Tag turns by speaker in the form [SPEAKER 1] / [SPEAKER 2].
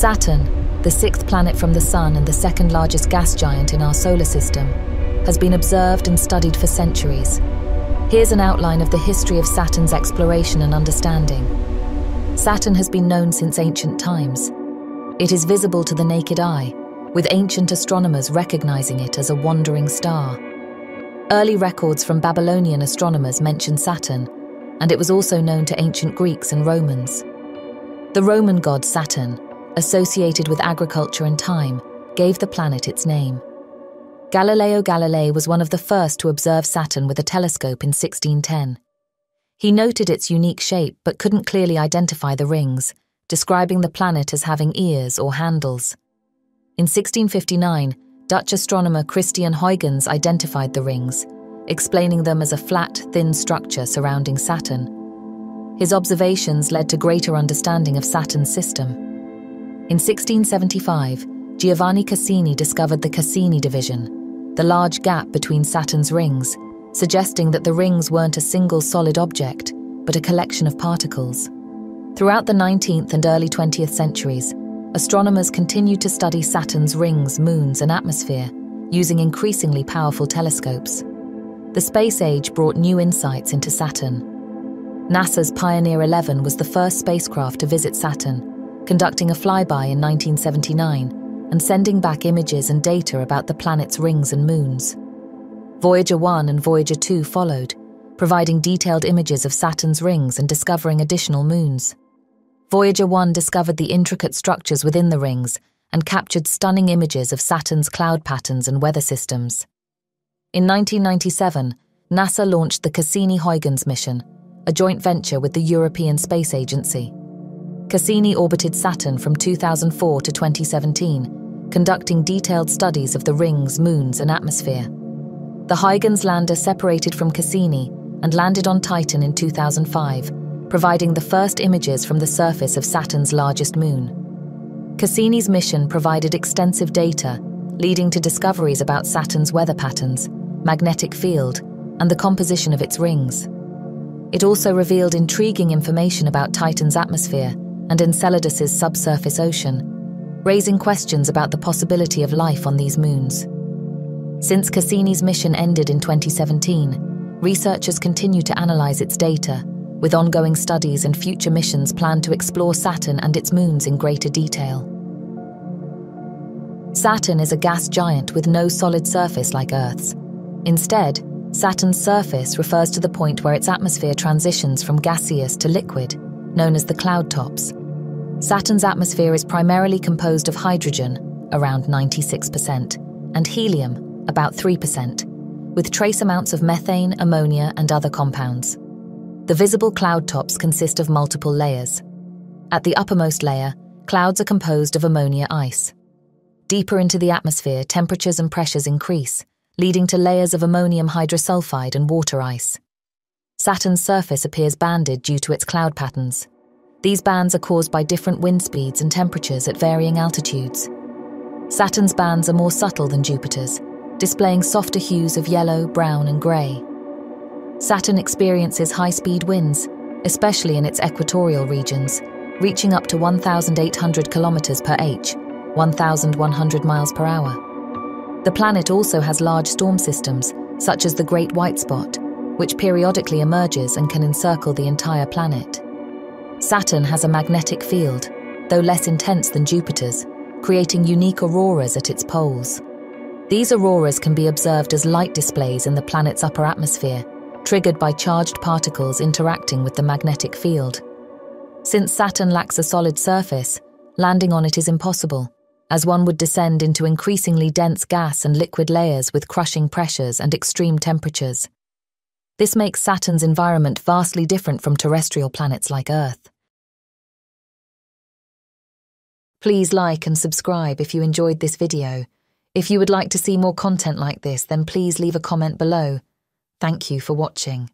[SPEAKER 1] Saturn, the sixth planet from the Sun and the second largest gas giant in our solar system, has been observed and studied for centuries. Here's an outline of the history of Saturn's exploration and understanding. Saturn has been known since ancient times. It is visible to the naked eye, with ancient astronomers recognizing it as a wandering star. Early records from Babylonian astronomers mention Saturn, and it was also known to ancient Greeks and Romans. The Roman god Saturn, associated with agriculture and time, gave the planet its name. Galileo Galilei was one of the first to observe Saturn with a telescope in 1610. He noted its unique shape but couldn't clearly identify the rings, describing the planet as having ears or handles. In 1659, Dutch astronomer Christian Huygens identified the rings, explaining them as a flat, thin structure surrounding Saturn. His observations led to greater understanding of Saturn's system. In 1675, Giovanni Cassini discovered the Cassini division, the large gap between Saturn's rings, suggesting that the rings weren't a single solid object, but a collection of particles. Throughout the 19th and early 20th centuries, astronomers continued to study Saturn's rings, moons, and atmosphere using increasingly powerful telescopes. The space age brought new insights into Saturn. NASA's Pioneer 11 was the first spacecraft to visit Saturn, conducting a flyby in 1979 and sending back images and data about the planet's rings and moons. Voyager 1 and Voyager 2 followed, providing detailed images of Saturn's rings and discovering additional moons. Voyager 1 discovered the intricate structures within the rings and captured stunning images of Saturn's cloud patterns and weather systems. In 1997, NASA launched the Cassini-Huygens mission, a joint venture with the European Space Agency. Cassini orbited Saturn from 2004 to 2017, conducting detailed studies of the rings, moons, and atmosphere. The Huygens lander separated from Cassini and landed on Titan in 2005, providing the first images from the surface of Saturn's largest moon. Cassini's mission provided extensive data, leading to discoveries about Saturn's weather patterns, magnetic field, and the composition of its rings. It also revealed intriguing information about Titan's atmosphere and Enceladus's subsurface ocean, raising questions about the possibility of life on these moons. Since Cassini's mission ended in 2017, researchers continue to analyze its data with ongoing studies and future missions planned to explore Saturn and its moons in greater detail. Saturn is a gas giant with no solid surface like Earth's. Instead, Saturn's surface refers to the point where its atmosphere transitions from gaseous to liquid, known as the cloud tops. Saturn's atmosphere is primarily composed of hydrogen, around 96%, and helium, about 3%, with trace amounts of methane, ammonia, and other compounds. The visible cloud tops consist of multiple layers. At the uppermost layer, clouds are composed of ammonia ice. Deeper into the atmosphere, temperatures and pressures increase, leading to layers of ammonium hydrosulfide and water ice. Saturn's surface appears banded due to its cloud patterns. These bands are caused by different wind speeds and temperatures at varying altitudes. Saturn's bands are more subtle than Jupiter's, displaying softer hues of yellow, brown, and grey. Saturn experiences high-speed winds, especially in its equatorial regions, reaching up to 1,800 kilometers per h, 1,100 miles per hour. The planet also has large storm systems, such as the Great White Spot, which periodically emerges and can encircle the entire planet. Saturn has a magnetic field, though less intense than Jupiter's, creating unique auroras at its poles. These auroras can be observed as light displays in the planet's upper atmosphere, triggered by charged particles interacting with the magnetic field. Since Saturn lacks a solid surface, landing on it is impossible, as one would descend into increasingly dense gas and liquid layers with crushing pressures and extreme temperatures. This makes Saturn's environment vastly different from terrestrial planets like Earth. Please like and subscribe if you enjoyed this video. If you would like to see more content like this, then please leave a comment below. Thank you for watching.